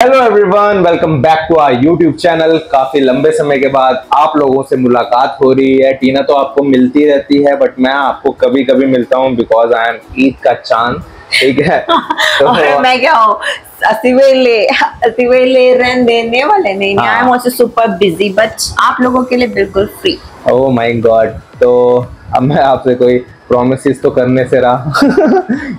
Hello everyone welcome back to our YouTube channel काफ़ी लंबे समय के बाद आप लोगों से मुलाकात हो रही है। टीना तो आपको मिलती रहती है बट मैं आपको कभी कभी मिलता हूँ बिकॉज़ आई एम ईद का चाँद ठीक है? तो और मैं क्या हूँ? अस्सी वेले रन देने वाले नहीं। हाँ। I am also super busy but आप लोगों के लिए बिल्कुल फ्री ओह माय गॉड तो अब मैं आपसे कोई प्रोमिस तो करने से रहा।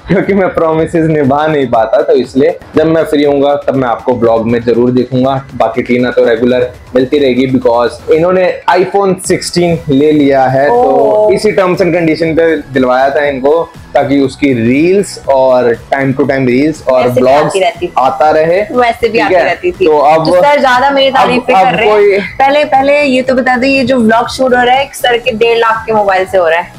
क्योंकि मैं प्रोमिस निभा नहीं पाता तो इसलिए जब मैं फ्री होऊँगा तब मैं आपको ब्लॉग में ज़रूर देखूँगा। बाकी टीना तो रेगुलर मिलती रहेगी बिकॉज़ इन्होंने आईफोन 16 ले लिया है तो इसी टर्म्स एंड कंडीशन पे दिलवाया था इनको ताकि उसकी रील्स और टाइम टू टाइम रील्स और ब्लॉग्स आती रहे। वैसे भी आती रहती थी। तो अब सर ज़्यादा मेरी तारीफें कर रहे हैं। पहले पहले ये तो बता दो ये जो ब्लॉग शूट हो रहा है सर के डेढ़ लाख के मोबाइल से हो रहा है। ओ 16 के बारे में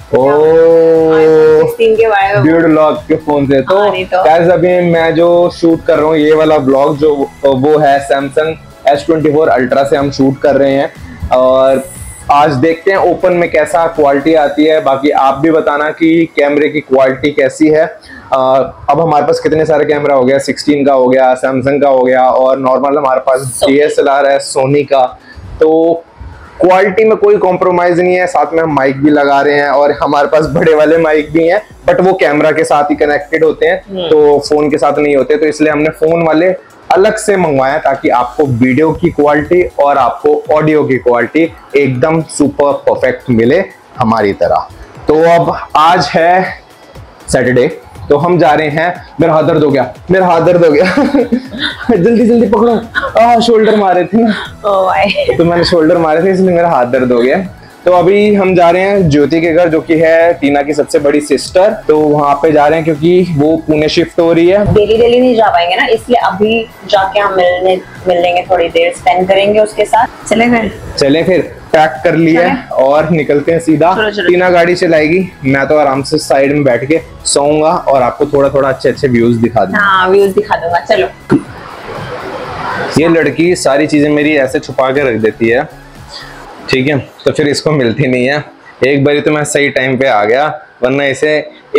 डेढ़ लाख के फ़ोन से। तो हाँ, नहीं तो। अभी मैं जो शूट कर रहा हूँ ये वाला ब्लॉग जो वो है Samsung S twenty four Ultra से हम शूट कर रहे हैं। और आज देखते हैं ओपन में कैसा क्वालिटी आती है। बाकी आप भी बताना कि कैमरे की क्वालिटी कैसी है। अ, अब हमारे पास कितने सारे कैमरा हो गया? 16 का हो गया सैमसंग का हो गया और नॉर्मल हमारे पास डी एस एल आर है सोनी का। तो क्वालिटी में कोई कॉम्प्रोमाइज नहीं है। साथ में हम माइक भी लगा रहे हैं और हमारे पास बड़े वाले माइक भी हैं बट वो कैमरा के साथ ही कनेक्टेड होते हैं तो फ़ोन के साथ नहीं होते। तो इसलिए हमने फ़ोन वाले अलग से मंगवाया ताकि आपको वीडियो की क्वालिटी और आपको ऑडियो की क्वालिटी एकदम सुपर परफेक्ट मिले हमारी तरह। तो अब आज है सैटरडे तो हम जा रहे हैं। मेरा हाथ दर्द हो गया। मेरा हाथ दर्द हो गया। जल्दी जल्दी पकड़ो। आ शोल्डर मारे थे। ना तो मैंने शोल्डर मारे थे इसलिए मेरा हाथ दर्द हो गया। तो अभी हम जा रहे हैं ज्योति के घर जो कि है टीना की सबसे बड़ी सिस्टर तो वहाँ पे जा रहे हैं क्योंकि वो पुणे शिफ्ट हो रही है। डेली डेली नहीं जा पाएँगे ना इसलिए अभी जाके हम मिलने मिल लेंगे थोड़ी देर स्पेंड करेंगे उसके साथ। चले फिर। चले फिर पैक कर लिया है और निकलते हैं सीधा। चलो, चलो। टीना गाड़ी चलाएगी। मैं तो आराम से साइड में बैठ के सोऊँगा और आपको थोड़ा थोड़ा अच्छे अच्छे व्यूज़ दिखा दूँगा। हाँ व्यूज़ दिखा दूँगा। चलो। ये लड़की सारी चीज़ें मेरी ऐसे छुपा के रख देती है। ठीक है? तो फिर इसको मिलती नहीं है। एक बारी तो मैं सही टाइम पे आ गया, वरना इसे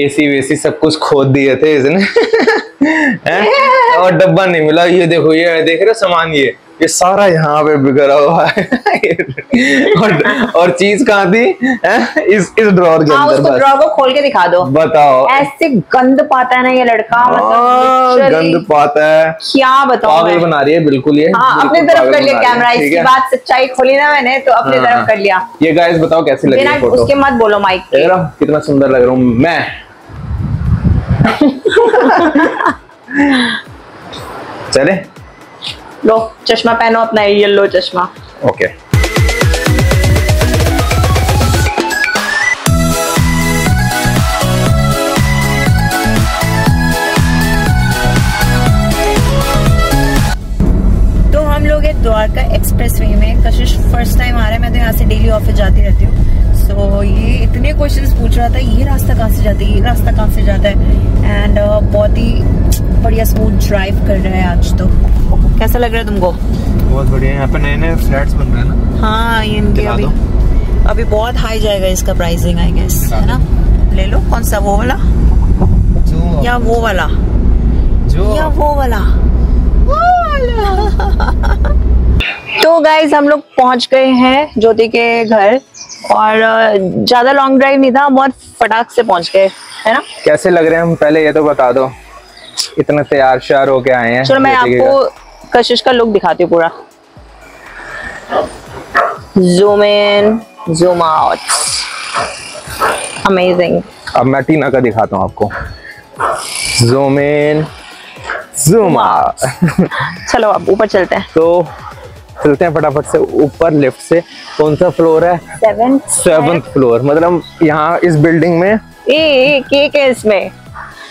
एसी वेसी सब कुछ खोद दिए थे इसने। और डब्बा नहीं मिला। ये देखो, ये देख रहे सामान ये? ये सारा यहाँ पे बिगड़ा हुआ है। और, और चीज़ कहाँ थी? हैं? इस इस ड्रॉर के हाँ अंदर बस। को खोल के दिखा दो। बताओ। ऐसे गंद पाता है ना ये लड़का हाँ, मतलब गंद पाता है। क्या बताऊँ पागल बना रही है बिल्कुल ये। हाँ अपनी तरफ़ कर लिया रही है, कैमरा इसकी बात सच्चाई खोली ना मैंने तो अपनी हाँ, तरफ़ हाँ। कर लिया। ये गाइस बताओ कैसी लगी ये फ़ोटो उसके मत बोलो माइक रहा हूँ कितना सुंदर लग रहा हूँ मैं। चले। लो चश्मा पहनो अपना येलो चश्मा। ओके तो हम लोग एक द्वारका एक्सप्रेस वे में कशिश फ़र्स्ट टाइम आ रहा है। मैं तो यहाँ से डेली ऑफ़िस जाती रहती हूँ। ये इतने क्वेश्चंस पूछ रहा था ये रास्ता कहाँ से जाता है ये रास्ता कहाँ से जाता है? एंड uh, बहुत ही बढ़िया स्मूथ ड्राइव कर रहा है आज तो। कैसा लग रहा है तुमको? बहुत बढ़िया यहाँ पे नए नए फ्लैट्स बन रहे हैं ना? हाँ ये इनके अभी अभी बहुत हाई जाएगा इसका प्राइसिंग आई गेस है ना? ले लो। कौन सा वो वाला? जो या वो वाला? जो या वो वाला? वो वाला। तो गाइज़ हम लोग पहुँच गए हैं ज्योति के घर। और ज़्यादा लॉन्ग ड्राइव नहीं था बहुत फटाक से पहुँच गए है ना? कैसे लग रहे हैं हम? पहले ये तो बता दो। इतना तैयार श्यार होके आए हैं चलो मैं आपको कशिश का लुक दिखाती हूँ पूरा। Zoom in zoom out amazing अब मैं टीना का दिखाता हूँ आपको। जूम इन जूम आउट चलो अब ऊपर चलते हैं। तो चलते हैं फटाफट से ऊपर लिफ्ट से। कौन सा फ्लोर है? सेवंथ फ्लोर मतलब यहाँ इस बिल्डिंग में? ए, ए केक है इसमें।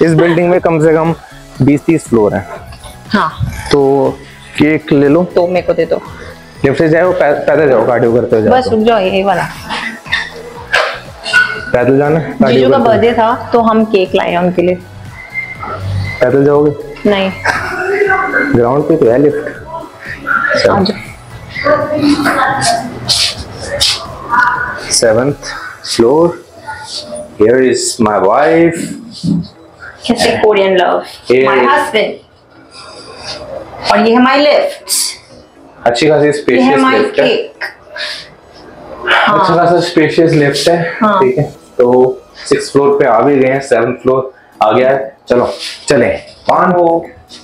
इस बिल्डिंग में कम से कम 20-30 फ्लोर है। हाँ। तो केक ले लो। तो मेरे को दे दो। लिफ्ट से जाओ पैदल जाओ कार्डियो करते हो बस रुक जाओ यही वाला। पैदल जाना जीजू का बर्थडे था तो हम केक लाए हैं उनके लिए। पैदल जाओगे? नहीं। ग्राउंड पे तो है लिफ्ट आज seventh floor. Here is my wife. कैसे Korean love Here my husband और ये है माई लिफ्ट अच्छी खासी है स्पेशियस लिफ्ट है। अच्छा खासा स्पेशियस लिफ्ट है। हाँ। ठीक है। तो सिक्स फ्लोर पे आ भी गए हैं। सेवन फ्लोर आ गया है। चलो चले। वन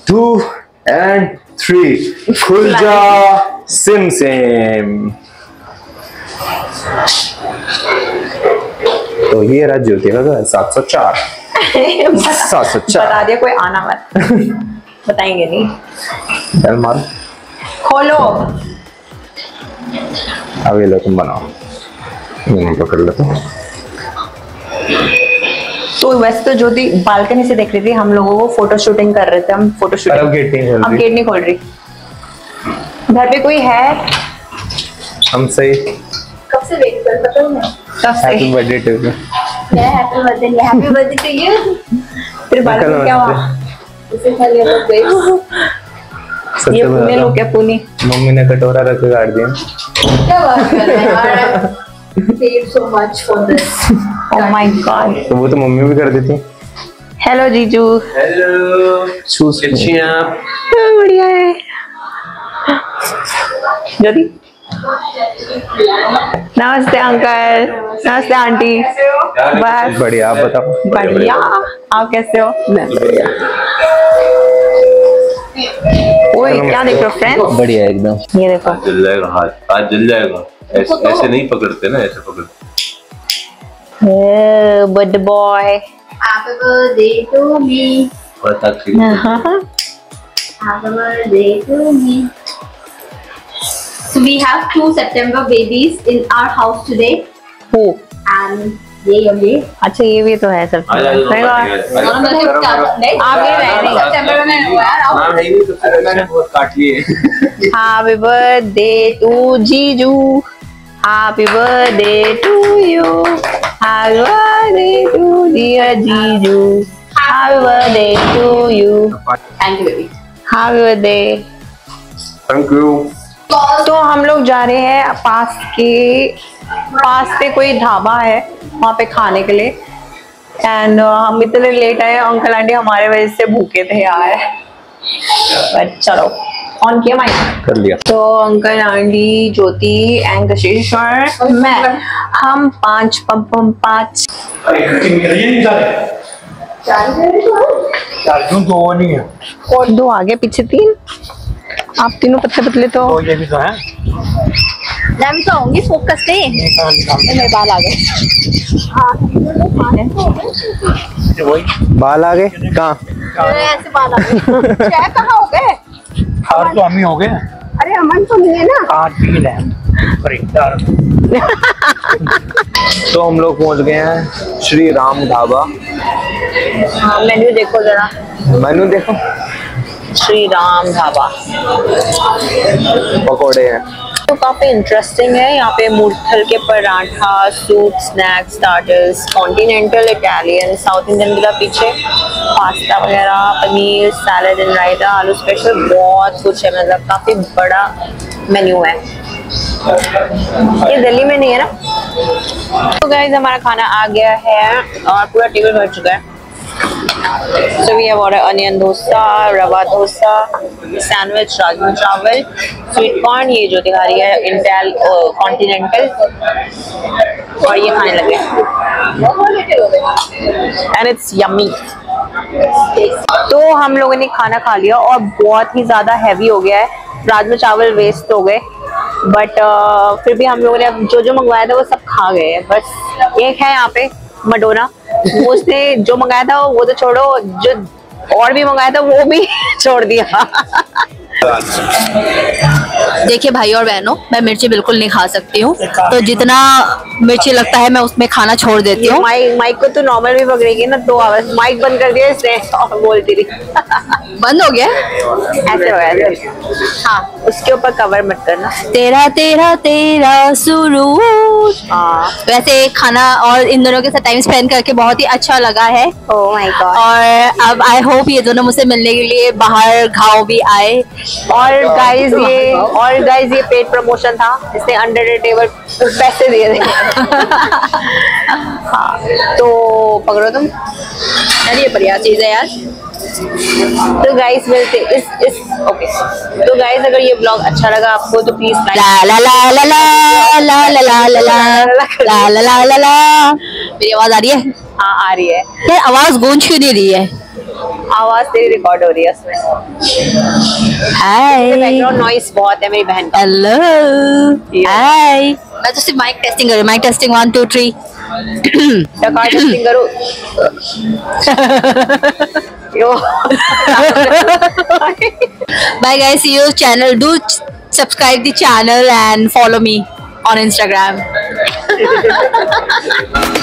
टू एंड थ्री खुल जा। सिम सिम तो ये रहा ज्योति का सात सौ चार। सात सौ चार। बता दिया कोई आना मत। बताएँगे नहीं। चल मार खोलो। अब ये लो तुम बनाओ। मैंने पकड़ लेता हूँ तो वैसे तो ज्योति बालकनी से देख रही थी हम लोगों को फ़ोटो शूटिंग कर रहे थे हम फ़ोटो शूटिंग अब गेट नहीं खोल रही। घर पे कोई है? हम सही। कब से वेट कर पता हूँ? मैं से? हैप्पी बर्थडे टू यू क्या happy birthday happy birthday to you फिर बालकनी क्या हुआ? उसे खाली हम लोग गए। ये पुणे लोग क्या पुणे। मम्मी ने कटोरा रख के काट दिया। क्या बात कर रहे हैं यार? Paid so much for this. Oh my God तो वो तो मम्मी भी कर देती। हेलो जीजू। हेलो हैं आप? बढ़िया है। ज्योति? नमस्ते अंकल। नमस्ते आंटी। बस। बढ़िया आप बताओ। बढ़िया। आप कैसे हो? ओए क्या देख रहे हो फ्रेंड बढ़िया एकदम। ये देखो। जल जाएगा हाथ आज जल जाएगा। ऐसे ऐसे नहीं पकड़ते ना ऐसे पकड़ते birthday boy. Happy birthday to me. पता ठीक happy birthday to me. So we have two September babies in our house today हो and ये और ये अच्छा ये भी तो है सब सही बात। दोनों में से काट- नहीं, आप ये रह रही हैं। सितंबर में हुआ है और नाम है ही नहीं तो मैंने बहुत काट लिए Happy birthday to Jiju. Happy birthday to you. Happy birthday to dear Jiju. Happy birthday to you. thank you baby Happy birthday. Thank you तो हम लोग जा रहे हैं पास के पास पे कोई ढाबा है वहाँ पे खाने के लिए। एंड हम इतने लेट आए अंकल आंटी हमारे वजह से भूखे थे यार। बट चलो ऑन किया माइक कर लिया। तो अंकल आंटी ज्योति एंड कशिश और मैं। हम पाँच पम पम पाँच। दो नहीं है। और दो आगे पीछे तीन। आप तीनों पतले पतले तो तो ये भी तो है। मैं भी तो आऊँगी फोकस पे। मेरे बाल आ गए। बाल आ गए। कहाँ? ऐसे बाल आ गए। कहाँ हो गए? हार तो हम ही हो गए। अरे अमन तो नहीं है ना। आज भी ले। खरीदार तो हम लोग पहुँच गए हैं श्री राम ढाबा। हाँ मेन्यू देखो जरा। मेनू देखो। श्री राम ढाबा। पकोड़े हैं। तो काफ़ी इंटरेस्टिंग है यहाँ पे मूर्थल के paratha soup snacks starters continental Italian South Indian के पीछे पास्ता वगैरह पनीर सैलड एंड रायता आलू स्पेशल बहुत कुछ है मतलब काफ़ी बड़ा मेन्यू है। ये दिल्ली में नहीं है ना? तो गाइज़ हमारा खाना आ गया है और पूरा टेबल भर चुका है। So we have ordered onion dosa, rava dosa, sandwich, rajma चावल, sweet corn ये जो दिखा रही है इंटेल कॉन्टिनेंटल और ये खाने लगे एंड इट्स यम्मी तो हम लोगों ने खाना खा लिया और बहुत ही ज़्यादा हैवी हो गया है। राजमा चावल वेस्ट हो गए। बट फिर भी हम लोगों ने अब जो जो मंगवाया था वो सब खा गए हैं। बस एक है यहाँ पे मडोना उसने जो मंगाया था, वो तो छोड़ो, जो और भी मंगाया था, वो भी छोड़ दिया। देखिए भाई और बहनों, मैं मिर्ची बिल्कुल नहीं खा सकती हूँ। तो जितना मिर्ची लगता है मैं उसमें खाना छोड़ देती हूँ। माइक माइक को तो नॉर्मल भी पकड़ेगी ना दो आवाज़। माइक बंद कर दिया इसने और बोलती रही बंद हो गया? ऐसे हो ऐसे हाँ उसके ऊपर कवर मत करना। तेरा तेरा तेरा सुरूर। हाँ। वैसे खाना और इन दोनों के साथ टाइम स्पेंड करके बहुत ही अच्छा लगा है। गॉड और अब आई होप ये दोनों मुझसे मिलने के लिए बाहर घाव भी आए। और गाइस ये और गाइस ये पेड प्रमोशन था इसने अंडर टेबल पैसे दिए थे। हाँ तो पकड़ो तुम यार ये बढ़िया चीज़ है यार तो गाइस मिलते इस इस ओके तो गाइस अगर ये ब्लॉग अच्छा लगा आपको तो प्लीज़ ला ला ला ला ला ला ला ला ला ला ला ला ला ला ला मेरी आवाज़ आ रही है हाँ आ रही है ये आवाज़ गूंज क्यों नहीं रही है आवाज़ तेरी रिकॉर्ड हो रही है उसमें। हाय बैकग्राउंड नॉइस बहुत है मेरी बहन का। हेलो हाय मैं तो सिर्फ़ माइक टेस्टिंग कर रही हूँ mic testing one two three car testing करो। Yo. Bye guys, see you channel. Do subscribe the channel and follow me on Instagram.